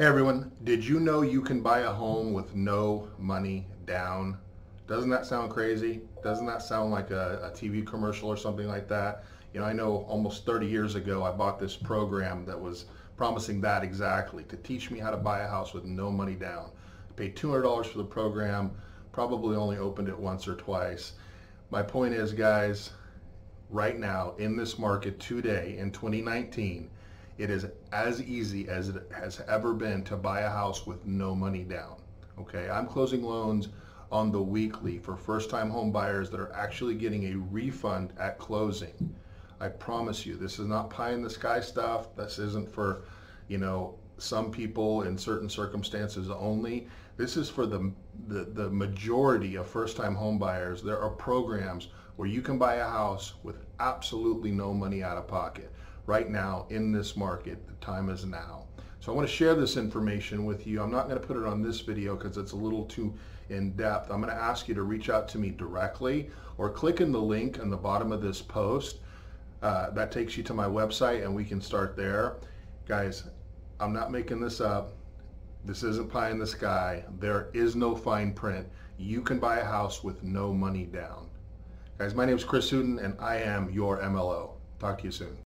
Hey everyone, did you know you can buy a home with no money down? Doesn't that sound crazy? Doesn't that sound like a, a, TV commercial or something like that? You know, I know almost 30 years ago I bought this program that was promising that exactly, to teach me how to buy a house with no money down. I paid $200 for the program, probably only opened it once or twice. My point is, guys, right now in this market today in 2019, it is as easy as it has ever been to buy a house with no money down. Okay, I'm closing loans on the weekly for first-time home buyers that are actually getting a refund at closing. I promise you, this is not pie in the sky stuff. This isn't for, you know, some people in certain circumstances only. This is for the, the, the majority of first-time home buyers. There are programs where you can buy a house with absolutely no money out of pocket right now in this market. The time is now. So I want to share this information with you. I'm not going to put it on this video because it's a little too in depth. I'm going to ask you to reach out to me directly or click in the link on the bottom of this post. Uh, that takes you to my website and we can start there. Guys, I'm not making this up. This isn't pie in the sky. There is no fine print. You can buy a house with no money down. Guys, my name is Chris Hooten and I am your MLO. Talk to you soon.